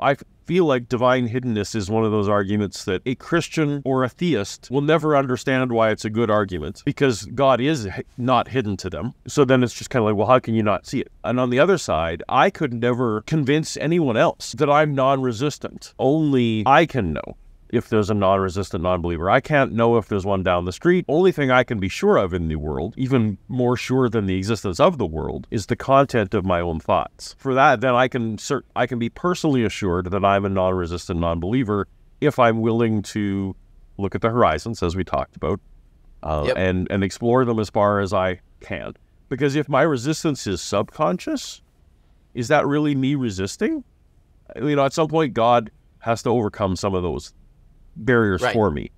I feel like divine hiddenness is one of those arguments that a Christian or a theist will never understand why it's a good argument because God is not hidden to them. So then it's just kind of like, well, how can you not see it? And on the other side, I could never convince anyone else that I'm non resistant. Only I can know if there's a non resistant non believer. I can't know if there's one down the street. Only thing I can be sure of in the world, even more sure than the existence of the world, is the content of my own thoughts. For that, then I can cert- I can be personally assured that I'm a non resistant non believer if I'm willing to look at the horizons, as we talked about, uh, yep. and, and explore them as far as I can. Because if my resistance is subconscious, is that really me resisting? You know, at some point, God has to overcome some of those barriers right. for me.